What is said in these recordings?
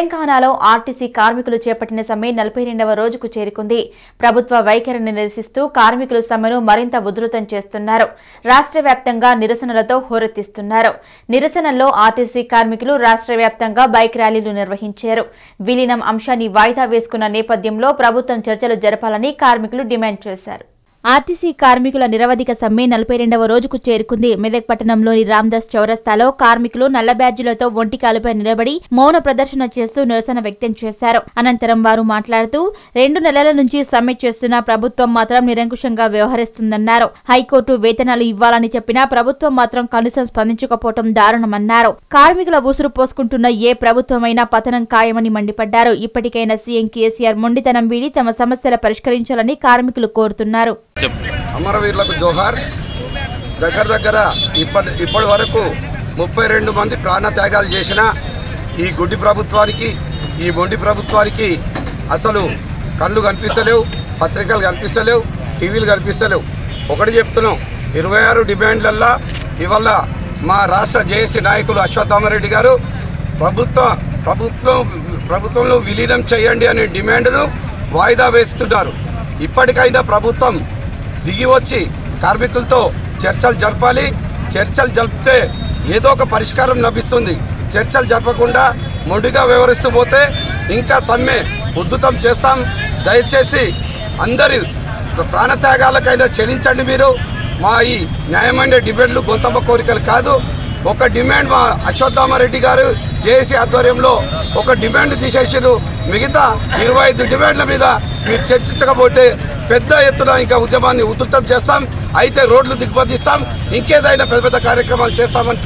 తెలంగాణలో ఆర్టీసీ కార్మికులు చేపట్టిన సమ్మె నలభై రెండవ రోజుకు చేరుకుంది. ప్రభుత్వ వైఖరిని నిరసిస్తూ కార్మికులు సమ్మెను మరింత ఉధృతం చేస్తున్నారు. రాష్ట్ర వ్యాప్తంగా నిరసనలతో హోరెత్తిస్తున్నారు. నిరసనల్లో ఆర్టీసీ కార్మికులు రాష్ట్ర వ్యాప్తంగా బైక్ ర్యాలీలు నిర్వహించారు. విలీనం అంశాన్ని వాయిదా వేసుకున్న నేపథ్యంలో ప్రభుత్వం చర్చలు జరపాలని కార్మికులు డిమాండ్ చేశారు. ఆర్టీసీ కార్మికుల నిరవధిక సమ్మె నలభై రెండవ రోజుకు చేరుకుంది. మెదక్ పట్టణంలోని రామ్దాస్ చౌరస్తాలో కార్మికులు నల్ల బ్యాడ్జీలతో ఒంటికాలుపై నిలబడి మౌన ప్రదర్శన చేస్తూ నిరసన వ్యక్తం చేశారు. అనంతరం వారు మాట్లాడుతూ రెండు నెలల నుంచి సమ్మె చేస్తున్న ప్రభుత్వం మాత్రం నిరంకుశంగా వ్యవహరిస్తుందన్నారు. హైకోర్టు వేతనాలు ఇవ్వాలని చెప్పినా ప్రభుత్వం మాత్రం కనీసం స్పందించకపోవడం దారుణమన్నారు. కార్మికుల ఉసురు పోసుకుంటున్న ఏ ప్రభుత్వమైనా పతనం ఖాయమని మండిపడ్డారు. ఇప్పటికైనా సీఎం కేసీఆర్ మొండితనం వీడి తమ సమస్యల పరిష్కరించాలని కార్మికులు కోరుతున్నారు. అమరవీరులకు జోహార్. దగ్గర దగ్గర ఇప్పటి ఇప్పటి వరకు ముప్పై రెండు మంది ప్రాణత్యాగాలు చేసిన ఈ గుడ్డి ప్రభుత్వానికి ఈ మొండి ప్రభుత్వానికి అసలు కళ్ళు కనిపిస్తలేవు పత్రికలు కనిపిస్తలేవు టీవీలు కనిపిస్తలేవు. ఒకటి చెప్తున్నాం ఇరవై ఆరు డిమాండ్లల్లో ఇవాళ మా రాష్ట్ర జేఏసీ నాయకులు అశ్వత్థామరెడ్డి గారు ప్రభుత్వ ప్రభుత్వం ప్రభుత్వంలో విలీనం చేయండి అనే డిమాండ్ను వాయిదా వేస్తున్నారు. ఇప్పటికైనా ప్రభుత్వం దిగి వచ్చి కార్మికులతో చర్చలు జరపాలి. చర్చలు జరిపితే ఏదో ఒక పరిష్కారం లభిస్తుంది. చర్చలు జరపకుండా మొండిగా వ్యవహరిస్తూ పోతే ఇంకా సమ్మె ఉద్ధృతం చేస్తాం. దయచేసి అందరి ప్రాణత్యాగాలకైనా చెల్లించండి మీరు. మా ఈ న్యాయమైన డిబేట్లు గొంతమ్మ కోరికలు కాదు. ఒక డిమాండ్ మా అశ్వత్థామారెడ్డి గారు జేఏసీ ఆధ్వర్యంలో ఒక డిమాండ్ తీసేసారు మిగతా ఇరవై ఐదు డిమాండ్ల మీద మీరు చర్చించకపోతే పెద్ద ఎత్తున ఇంకా ఉద్యమాన్ని ఉధృతం చేస్తాం. అయితే రోడ్లు దిగ్బంధిస్తాం ఇంకేదైనా పెద్ద పెద్ద కార్యక్రమాలు చేస్తామని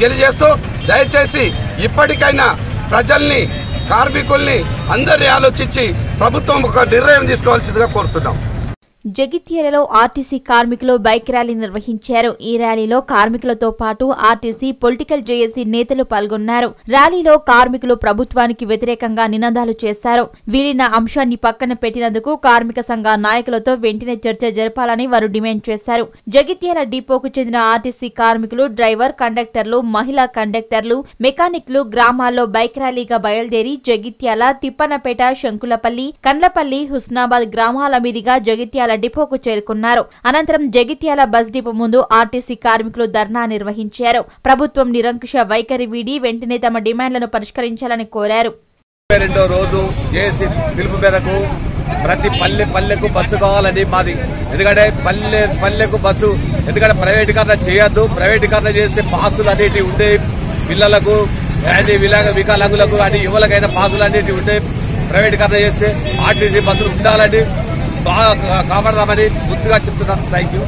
తెలియజేస్తూ దయచేసి ఇప్పటికైనా ప్రజల్ని కార్మికుల్ని అందరినీ ఆలోచించి ప్రభుత్వం ఒక నిర్ణయం తీసుకోవాల్సిందిగా కోరుతున్నాం. జగిత్యాలలో ఆర్టీసీ కార్మికులు బైక్ ర్యాలీ నిర్వహించారు. ఈ ర్యాలీలో కార్మికులతో పాటు ఆర్టీసీ పొలిటికల్ జేఏసీ నేతలు పాల్గొన్నారు. ర్యాలీలో కార్మికులు ప్రభుత్వానికి వ్యతిరేకంగా నినాదాలు చేశారు. వీలిన అంశాన్ని పక్కన పెట్టినందుకు కార్మిక సంఘ నాయకులతో వెంటనే చర్చ జరపాలని వారు డిమాండ్ చేశారు. జగిత్యాల డిపోకు చెందిన ఆర్టీసీ కార్మికులు డ్రైవర్ కండక్టర్లు మహిళా కండక్టర్లు మెకానిక్లు గ్రామాల్లో బైక్ ర్యాలీగా బయలుదేరి జగిత్యాల తిప్పనపేట శంకులపల్లి కండ్లపల్లి హుస్నాబాద్ గ్రామాల మీదుగా జగిత్యాల డిపోకు చేరుకున్నారు. అనంతరం జగిత్యాల బస్ డిపో ముందు ఆర్టీసీ కార్మికులు ధర్నా నిర్వహించారు. ప్రభుత్వం నిరంకుశ వైఖరి వీడి వెంటనే తమ డిమాండ్లను పరిష్కరించాలని కోరారు. రెండో రోజు జేసీ పిలుపు మేరకు ప్రతి పల్లె పల్లెకు బస్సు కావాలని మాది. ఎందుకంటే పల్లె పల్లెకు బస్సు ఎందుకంటే ప్రైవేటీకరణ చేయొద్దు. ప్రైవేటీకరణ చేస్తే పాసులు అనేటివి ఉండే పిల్లలకు కానీ విలా వికలాంగులకు కానీ యువలకైనా పాసులు అనేటివి ఉండే ప్రైవేటీకరణ చేస్తే ఆర్టీసీ బస్సులు ఉండాలని బాగా కాపాడదామని గుర్తుగా చెప్తున్నాను. Thank you